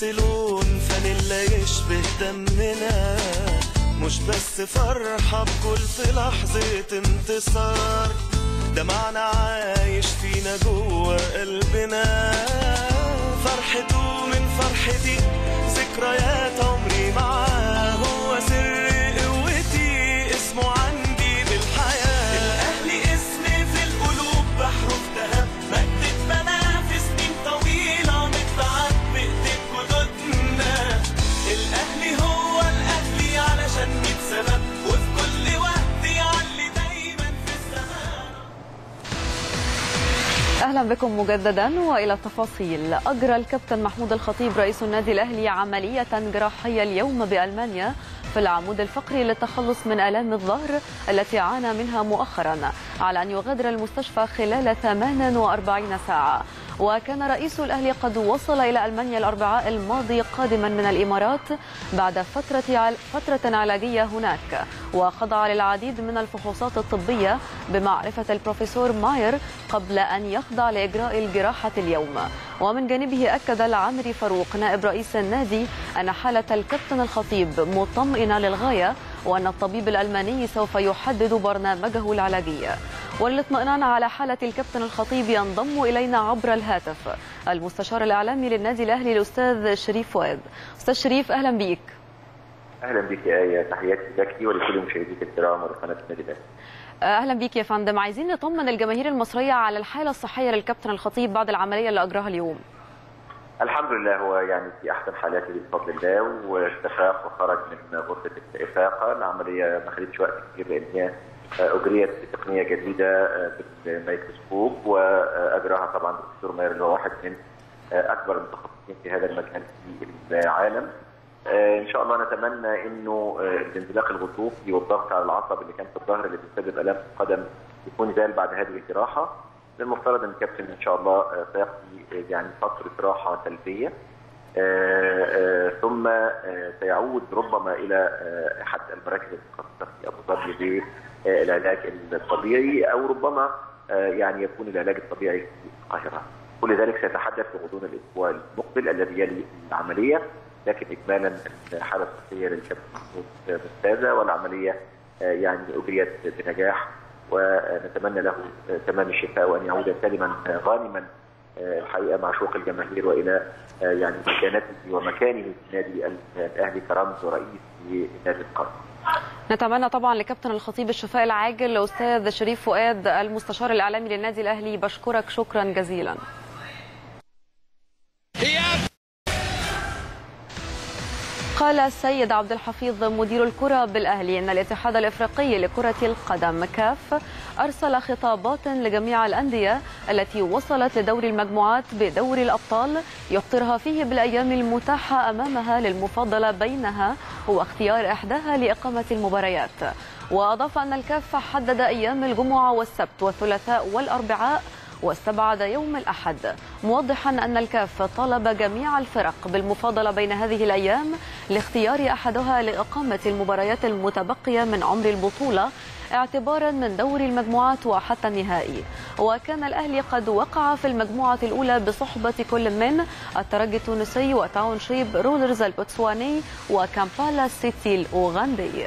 بس لون يشبه دمنا. مش بس فرحة بكل في لحظة انتصار ده معنى عايش فينا جوه قلبنا. فرحته من فرحتي ذكريات عمري معاه أهلا بكم مجددا وإلى التفاصيل. أجرى الكابتن محمود الخطيب رئيس النادي الأهلي عملية جراحيه اليوم بألمانيا في العمود الفقري للتخلص من آلام الظهر التي عانى منها مؤخرا على أن يغادر المستشفى خلال 48 ساعة. وكان رئيس الأهلي قد وصل إلى ألمانيا الأربعاء الماضي قادما من الإمارات بعد فترة عل... فترة علاجية هناك. وخضع للعديد من الفحوصات الطبية بمعرفة البروفيسور ماير قبل أن يخضع لإجراء الجراحة اليوم. ومن جانبه أكد العمري فاروق نائب رئيس النادي أن حالة الكابتن الخطيب مطمئنة للغاية وأن الطبيب الألماني سوف يحدد برنامجه العلاجي. وللاطمئنان على حالة الكابتن الخطيب ينضم إلينا عبر الهاتف. المستشار الإعلامي للنادي الأهلي الأستاذ شريف فؤاد. أستاذ شريف أهلا بيك. أهلا بك يا إيه تحياتي لك ولكل مشاهديك الكرام وقناه النادي الاهلي أهلا بيك يا فندم. عايزين نطمن الجماهير المصرية على الحالة الصحية للكابتن الخطيب بعد العملية اللي أجراها اليوم. الحمد لله هو يعني في أحسن حالاته بفضل الله واستفاق وخرج من غرفة الافاقه العملية ما خدتش وقت كتير لأن هي اجريت بتقنيه جديدة بالميكروسكوب وأجراها طبعا الدكتور ماير اللي هو واحد من أكبر المتخصصين في هذا المجال في العالم. إن شاء الله نتمنى إنه الانزلاق الغضروفي والضغط على العصب اللي كان في الظهر اللي بيسبب آلام في القدم يكون زال بعد هذه الجراحة. المفترض إن الكابتن إن شاء الله سيقضي يعني فترة راحة سلبية. ثم سيعود ربما إلى أحد المراكز المتخصصة في أبو ظبي بالعلاج الطبيعي أو ربما يعني يكون العلاج الطبيعي في القاهرة. كل ذلك سيتحدث في غضون الأسبوع المقبل الذي يلي العملية لكن اجمالا الحالة الصحية للكابتن محمود ممتازه والعملية يعني أجريت بنجاح ونتمنى له تمام الشفاء وأن يعود سالما غانما الحقيقة مع شوق الجماهير وإلى يعني مكانته ومكانه في نادي الأهلي كرمز ورئيس لنادي القرن. نتمنى طبعا لكابتن الخطيب الشفاء العاجل أستاذ شريف فؤاد المستشار الإعلامي للنادي الأهلي بشكرك شكرا جزيلا. قال السيد عبد الحفيظ مدير الكرة بالأهلي أن الاتحاد الإفريقي لكرة القدم كاف أرسل خطابات لجميع الأندية التي وصلت لدور المجموعات بدور الأبطال يخطرها فيه بالأيام المتاحة أمامها للمفاضلة بينها هو اختيار إحداها لإقامة المباريات. وأضاف أن الكاف حدد أيام الجمعة والسبت والثلاثاء والأربعاء واستبعد يوم الأحد. موضحا أن الكاف طالب جميع الفرق بالمفاضلة بين هذه الأيام لاختيار أحدها لإقامة المباريات المتبقية من عمر البطولة اعتبارا من دور المجموعات وحتى النهائي. وكان الأهلي قد وقع في المجموعة الأولى بصحبة كل من الترجي التونسي وتاون شيب رولرز البوتسواني وكامبالا سيتي الأوغندي.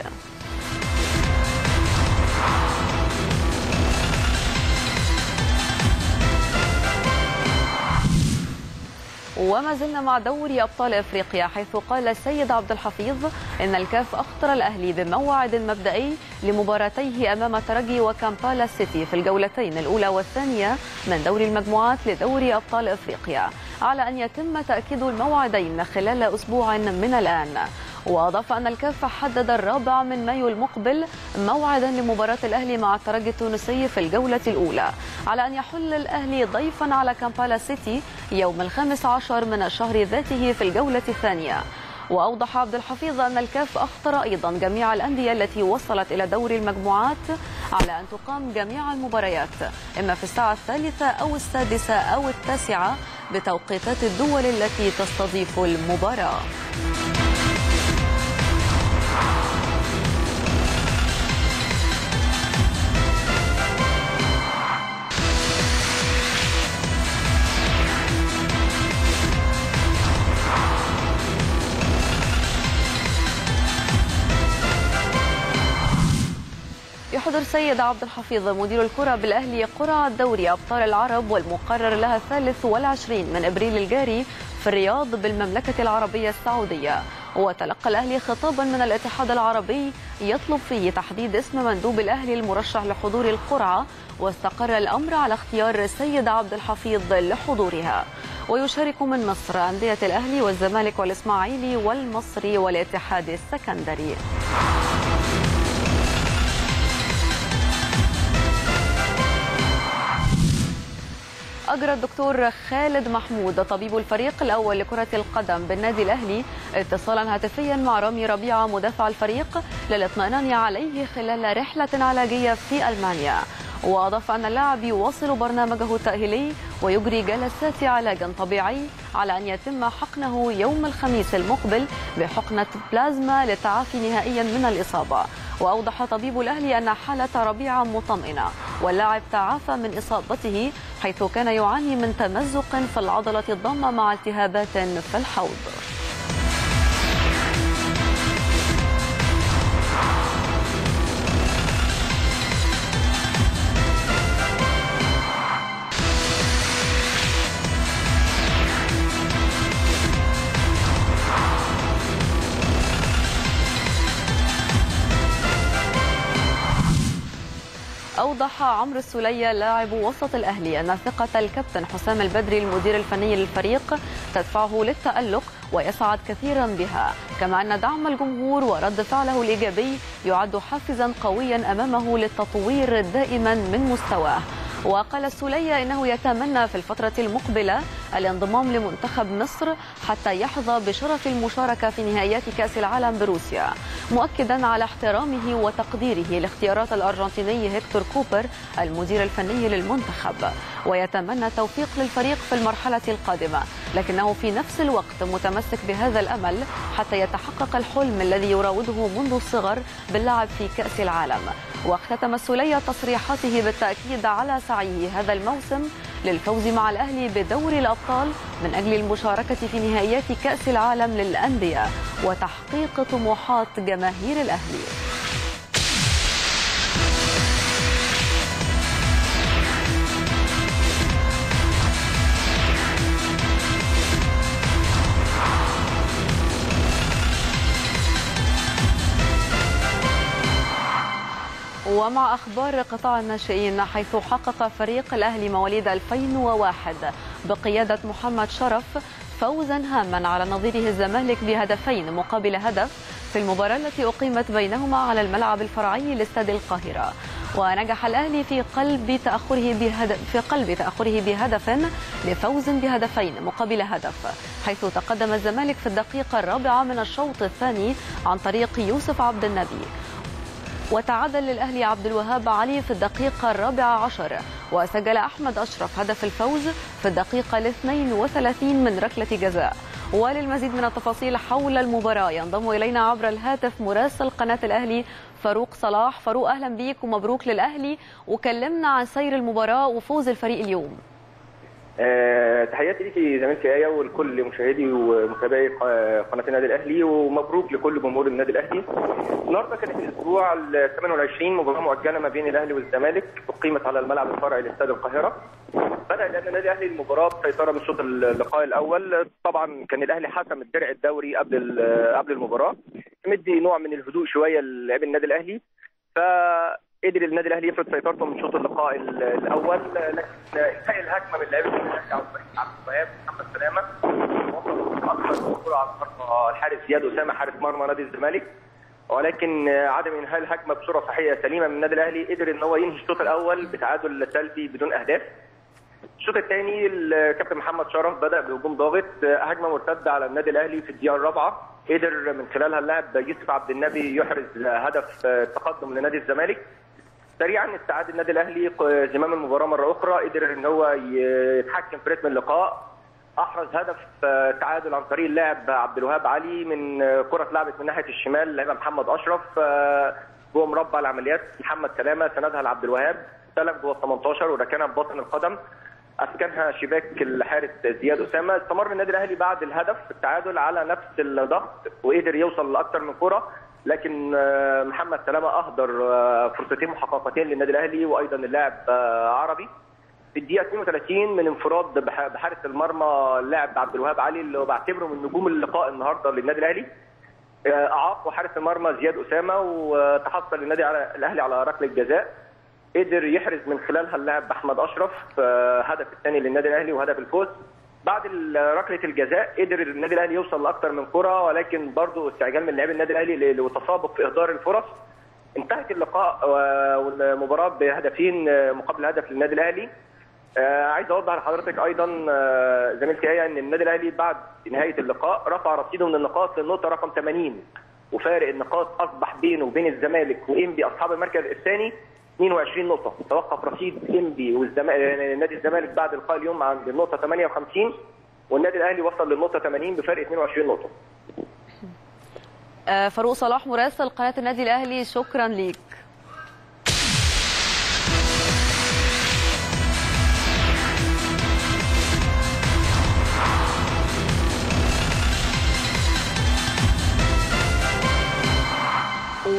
وما زلنا مع دوري أبطال إفريقيا حيث قال السيد عبد الحفيظ إن الكاف أخطر الأهلي بموعد مبدئي لمباراتيه أمام ترجي وكامبالا سيتي في الجولتين الأولى والثانية من دوري المجموعات لدوري أبطال إفريقيا. على أن يتم تأكيد الموعدين خلال أسبوع من الآن. وأضاف أن الكاف حدد الرابع من مايو المقبل موعدا لمباراة الأهلي مع الترجي التونسي في الجولة الأولى على أن يحل الأهلي ضيفا على كامبالا سيتي يوم الخامس عشر من الشهر ذاته في الجولة الثانية. وأوضح عبد الحفيظ أن الكاف أخطر أيضا جميع الأندية التي وصلت إلى دور المجموعات على أن تقام جميع المباريات إما في الساعة الثالثة أو السادسة أو التاسعة بتوقيتات الدول التي تستضيف المباراة. يحضر سيد عبد الحفيظ مدير الكرة بالأهلي قرعة دوري أبطال العرب والمقرر لها الثالث والعشرين من إبريل الجاري في الرياض بالمملكة العربية السعودية. وتلقى الأهلي خطابا من الاتحاد العربي يطلب فيه تحديد اسم مندوب الأهلي المرشح لحضور القرعة واستقر الأمر على اختيار السيد عبد الحفيظ لحضورها. ويشارك من مصر أندية الأهلي والزمالك والإسماعيلي والمصري والاتحاد السكندري. أجرى الدكتور خالد محمود طبيب الفريق الأول لكرة القدم بالنادي الأهلي اتصالا هاتفيا مع رامي ربيعة مدافع الفريق للاطمئنان عليه خلال رحلة علاجية في ألمانيا. وأضاف أن اللاعب يواصل برنامجه التأهيلي ويجري جلسات علاج طبيعي على أن يتم حقنه يوم الخميس المقبل بحقنة بلازما للتعافي نهائيا من الإصابة. وأوضح طبيب الأهلي أن حالة ربيعة مطمئنة واللاعب تعافى من إصابته حيث كان يعاني من تمزق في العضلة الضامة مع التهابات في الحوض. أوضح عمرو السولية لاعب وسط الأهلي أن ثقة الكابتن حسام البدري المدير الفني للفريق تدفعه للتألق ويسعد كثيرا بها. كما أن دعم الجمهور ورد فعله الإيجابي يعد حافزا قويا أمامه للتطوير دائما من مستواه. وقال السولية إنه يتمنى في الفترة المقبلة الانضمام لمنتخب مصر حتى يحظى بشرف المشاركة في نهائيات كأس العالم بروسيا. مؤكدا على احترامه وتقديره لاختيارات الأرجنتيني هيكتور كوبر المدير الفني للمنتخب. ويتمنى التوفيق للفريق في المرحلة القادمة. لكنه في نفس الوقت متمسك بهذا الأمل حتى يتحقق الحلم الذي يراوده منذ الصغر باللعب في كأس العالم. واختتم السولية تصريحاته بالتأكيد على سعيه هذا الموسم للفوز مع الأهلي بدوري الأبطال من أجل المشاركة في نهائيات كأس العالم للأندية وتحقيق طموحات جماهير الأهلي. ومع أخبار قطاع الناشئين حيث حقق فريق الأهلي مواليد 2001 بقيادة محمد شرف فوزا هاما على نظيره الزمالك بهدفين مقابل هدف في المباراة التي أقيمت بينهما على الملعب الفرعي لاستاد القاهرة. ونجح الأهلي في قلب تأخره بهدف في قلب تأخره بهدف لفوز بهدفين مقابل هدف حيث تقدم الزمالك في الدقيقة الرابعة من الشوط الثاني عن طريق يوسف عبد النبي. وتعادل للأهلي عبد الوهاب علي في الدقيقة الرابعة عشر. وسجل أحمد أشرف هدف الفوز في الدقيقة الاثنين وثلاثين من ركلة جزاء. وللمزيد من التفاصيل حول المباراة ينضم إلينا عبر الهاتف مراسل قناة الأهلي فاروق صلاح. فاروق أهلا بيك ومبروك للأهلي. وكلمنا عن سير المباراة وفوز الفريق اليوم. أه تحياتي ليكي زميلتي آية ولكل مشاهدي ومتابعي قناة النادي الأهلي ومبروك لكل جمهور النادي الأهلي. النهارده كانت الأسبوع ال 28 مباراة مؤجلة ما بين الأهلي والزمالك أقيمت على الملعب الفرعي لإستاد القاهرة. بدأ النادي الأهلي المباراة بسيطرة من شوط اللقاء الأول، طبعا كان الأهلي حسم الدرع الدوري قبل قبل المباراة. مدي نوع من الهدوء شوية للاعبي النادي الأهلي. ف قدر النادي الأهلي يفرض سيطرته من شوط اللقاء الأول. لكن انتهى الهجمة من النادي الأهلي عبد الوهاب محمد سلامة. أكثر كره على مرمى الحارس زياد أسامة حارس مرمى نادي الزمالك. ولكن عدم إنهاء الهجمة بصورة صحيحة سليمة من النادي الأهلي قدر إن هو ينهي الشوط الأول بتعادل سلبي بدون أهداف. الشوط الثاني الكابتن محمد شرف بدأ بهجوم ضاغط هجمة مرتدة على النادي الأهلي في الدقيقة الرابعة. قدر من خلالها اللاعب يوسف عبد النبي يحرز هدف تقدم لنادي الزمالك. سريعا استعاد النادي الأهلي زمام المباراة مرة أخرى قدر إن هو يتحكم في رتم اللقاء. أحرز هدف تعادل عن طريق اللاعب عبد الوهاب علي من كرة اتلعبت من ناحية الشمال لعبها محمد أشرف جوه مربع العمليات. محمد سلامة سندها لعبد الوهاب استلم جوه ال 18 وركنها بباطن القدم. أسكنها شباك الحارس زياد أسامة. استمر النادي الأهلي بعد الهدف التعادل على نفس الضغط وقدر يوصل لأكثر من كرة. لكن آه، محمد سلامة أهدر آه، فرصتين محققتين للنادي الأهلي وأيضا اللاعب آه، عربي. في الدقيقة 32 من انفراد بح- بحارس المرمى اللاعب عبد الوهاب علي اللي بعتبره من نجوم اللقاء النهارده للنادي الأهلي. أعاق حارس المرمى زياد أسامة وتحصل النادي الأهلي على ركلة جزاء. قدر يحرز من خلالها اللاعب أحمد أشرف هدف الثاني للنادي الأهلي وهدف الفوز. بعد ركلة الجزاء قدر النادي الأهلي يوصل لاكثر من كره ولكن برضه استعجال من لاعبي النادي الأهلي وتسابق في إهدار الفرص. انتهت اللقاء آه، والمباراة بهدفين آه، مقابل هدف للنادي الأهلي. آه، عايز اوضح لحضرتك أيضا زميلتي إيه إن النادي الأهلي بعد نهاية اللقاء رفع رصيده من النقاط للنقطة رقم 80 وفارق النقاط أصبح بينه وبين الزمالك وانبي اصحاب المركز الثاني. 22 نقطة. توقف رصيد انبي والزمالك نادي الزمالك بعد لقاء اليوم عند النقطة 58 والنادي الأهلي وصل للنقطة 80 بفرق 22 نقطة. آه، فاروق صلاح مراسل قناة النادي الأهلي شكرا ليك.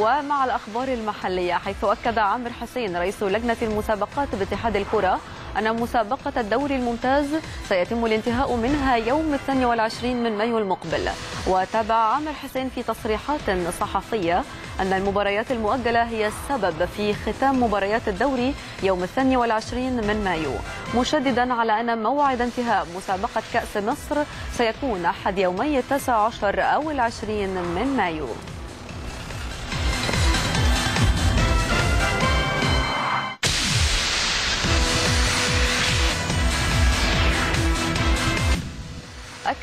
ومع الأخبار المحلية حيث أكد عامر حسين رئيس لجنة المسابقات باتحاد الكرة أن مسابقة الدوري الممتاز سيتم الانتهاء منها يوم الثاني والعشرين من مايو المقبل. وتابع عامر حسين في تصريحات صحفية أن المباريات المؤجلة هي السبب في ختام مباريات الدوري يوم الثاني والعشرين من مايو. مشددا على أن موعد انتهاء مسابقة كأس مصر سيكون أحد يومي التاسع عشر أو العشرين من مايو.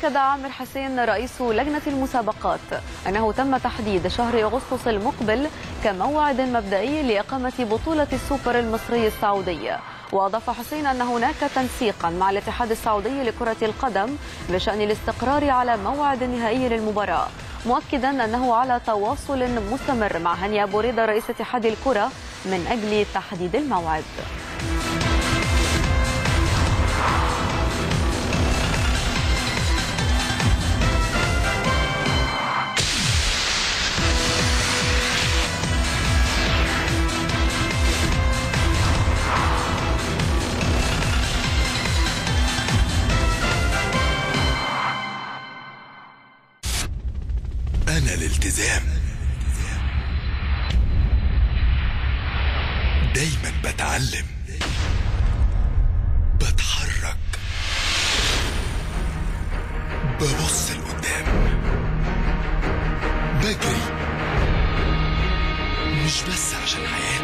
أكد عامر حسين رئيس لجنة المسابقات أنه تم تحديد شهر أغسطس المقبل كموعد مبدئي لإقامة بطولة السوبر المصري السعودي. وأضاف حسين أن هناك تنسيقا مع الاتحاد السعودي لكرة القدم بشأن الاستقرار على موعد نهائي للمباراة مؤكدا أنه على تواصل مستمر مع هاني أبو رضا رئيس اتحاد الكرة من أجل تحديد الموعد. مش بس عشان حياتي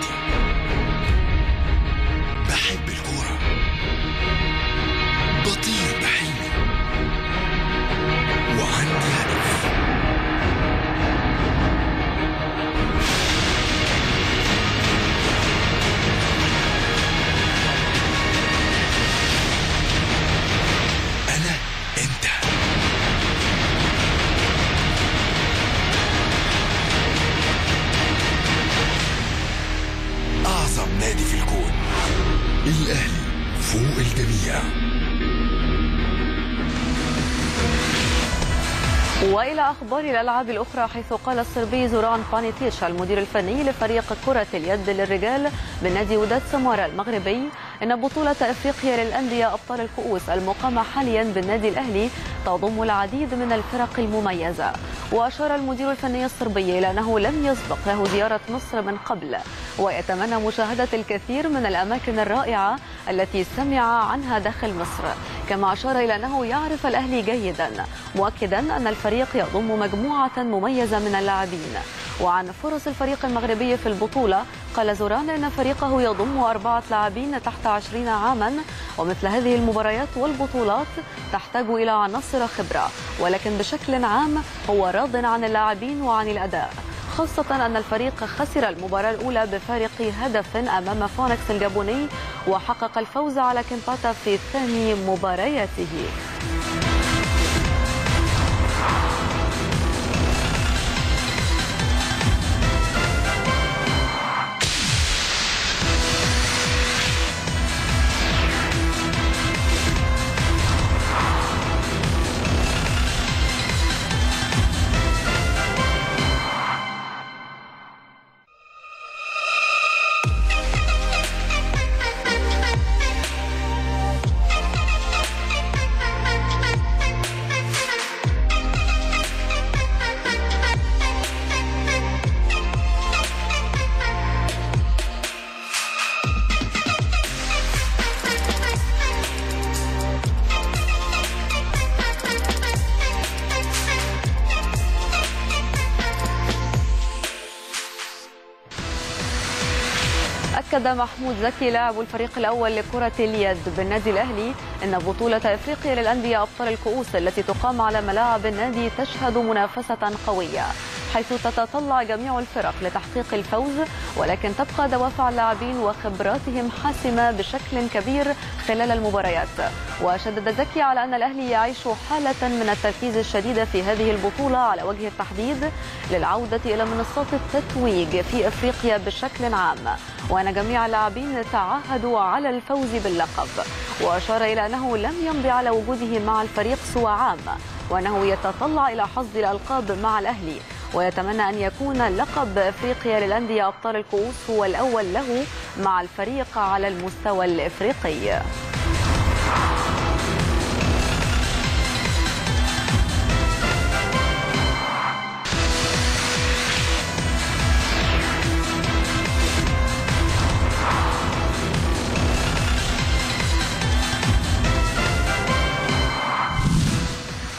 وإلى أخبار الألعاب الأخرى حيث قال الصربي زوران بانيتيتش المدير الفني لفريق كرة اليد للرجال بنادي وداد سمارة المغربي إن بطولة إفريقيا للأندية أبطال الكؤوس المقامة حاليا بالنادي الأهلي تضم العديد من الفرق المميزة. وأشار المدير الفني الصربي إلى أنه لم يسبق له زيارة مصر من قبل. ويتمنى مشاهدة الكثير من الأماكن الرائعة التي سمع عنها داخل مصر. كما أشار إلى أنه يعرف الأهلي جيدا مؤكدا أن الفريق يضم مجموعة مميزة من اللاعبين. وعن فرص الفريق المغربي في البطولة قال زوران أن فريقه يضم أربعة لاعبين تحت عشرين عاما ومثل هذه المباريات والبطولات تحتاج إلى عناصر خبرة. ولكن بشكل عام هو راض عن اللاعبين وعن الأداء خاصة أن الفريق خسر المباراة الأولى بفارق هدف أمام فونكس الجابوني وحقق الفوز على كيمباتا في ثاني مبارياته. أكد محمود زكي لاعب الفريق الأول لكرة اليد بالنادي الأهلي أن بطولة إفريقيا للأندية أبطال الكؤوس التي تقام على ملاعب النادي تشهد منافسة قوية. حيث تتطلع جميع الفرق لتحقيق الفوز ولكن تبقى دوافع اللاعبين وخبراتهم حاسمة بشكل كبير خلال المباريات. وشدد زكي على أن الأهلي يعيش حالة من التركيز الشديد في هذه البطولة على وجه التحديد للعودة إلى منصات التتويج في إفريقيا بشكل عام. وأن جميع اللاعبين تعهدوا على الفوز باللقب. وأشار إلى أنه لم يمضي على وجوده مع الفريق سوى عام وأنه يتطلع إلى حصد الألقاب مع الأهلي. ويتمنى أن يكون لقب إفريقيا للأندية أبطال الكؤوس هو الأول له مع الفريق على المستوى الإفريقي.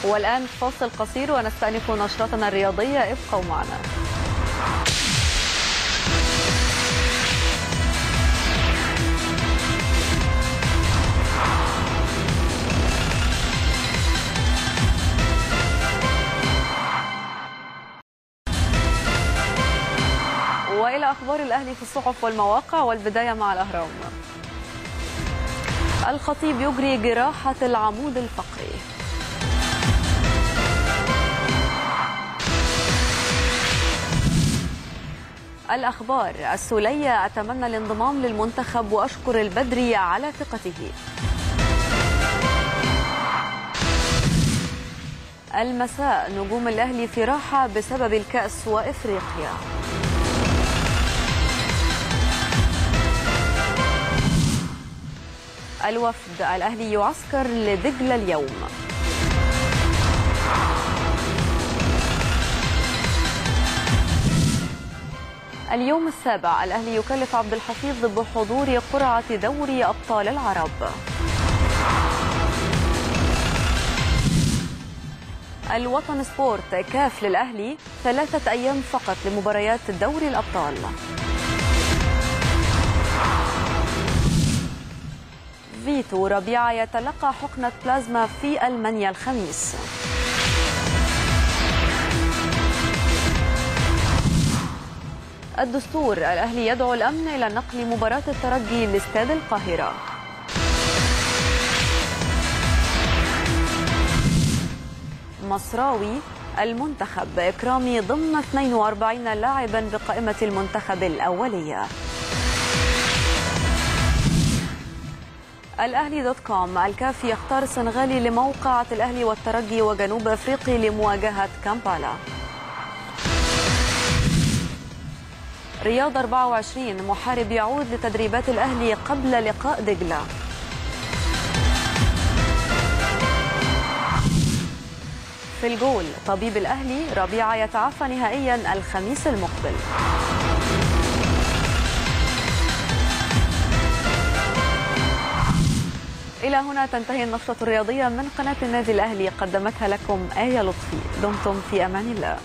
والآن فاصل قصير ونستأنف نشرتنا الرياضية. ابقوا معنا. وإلى أخبار الأهلي في الصحف والمواقع والبداية مع الأهرام. الخطيب يجري جراحة العمود الفقري. الأخبار. السولية أتمنى الانضمام للمنتخب وأشكر البدري على ثقته. المساء نجوم الأهلي في راحة بسبب الكأس وإفريقيا. الوفد الأهلي يعسكر لدجلة اليوم. اليوم السابع الأهلي يكلف عبد الحفيظ بحضور قرعة دوري أبطال العرب. الوطن سبورت كاف للأهلي ثلاثة أيام فقط لمباريات دوري الأبطال. فيتو ربيعة يتلقى حقنة بلازما في ألمانيا الخميس. الدستور. الأهلي يدعو الأمن إلى نقل مباراة الترجي لاستاد القاهرة. مصراوي المنتخب. إكرامي ضمن 42 لاعبا بقائمة المنتخب الأولية. الأهلي دوت كوم. الكاف يختار السنغالي لموقعة الأهلي والترجي وجنوب أفريقي لمواجهة كامبالا. رياض 24 محارب يعود لتدريبات الأهلي قبل لقاء دجلة. في الجول طبيب الأهلي ربيعة يتعافى نهائيا الخميس المقبل. إلى هنا تنتهي النشرة الرياضية من قناة النادي الأهلي قدمتها لكم آية لطفي. دمتم في أمان الله.